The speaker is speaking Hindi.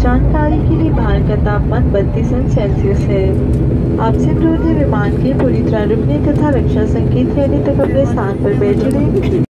जानकारी के लिए बाहर का तापमान बत्तीस अंश सेल्सियस है। आपसे अनुरोध है विमान के पूरी तरह रुकने तथा रक्षा संकेत लेने तक अपने स्थान पर बैठे रहें।